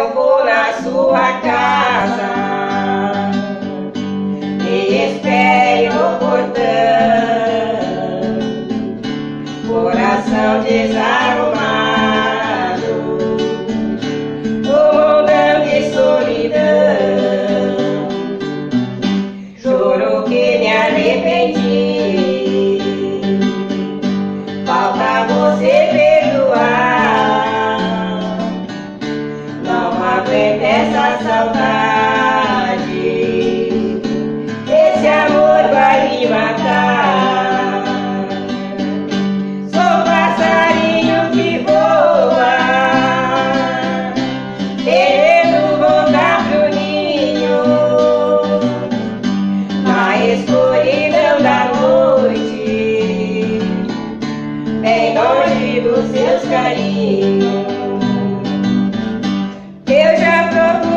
eu vou na sua casa e espere o portão, coração desarrumado, rondando e solidão. Juro que me arrependo. saudade. Esse amor vai me matar. Sou um passarinho que voa, querendo voltar pro ninho. Na escuridão da noite, bem longe dos seus carinhos. Eu já tô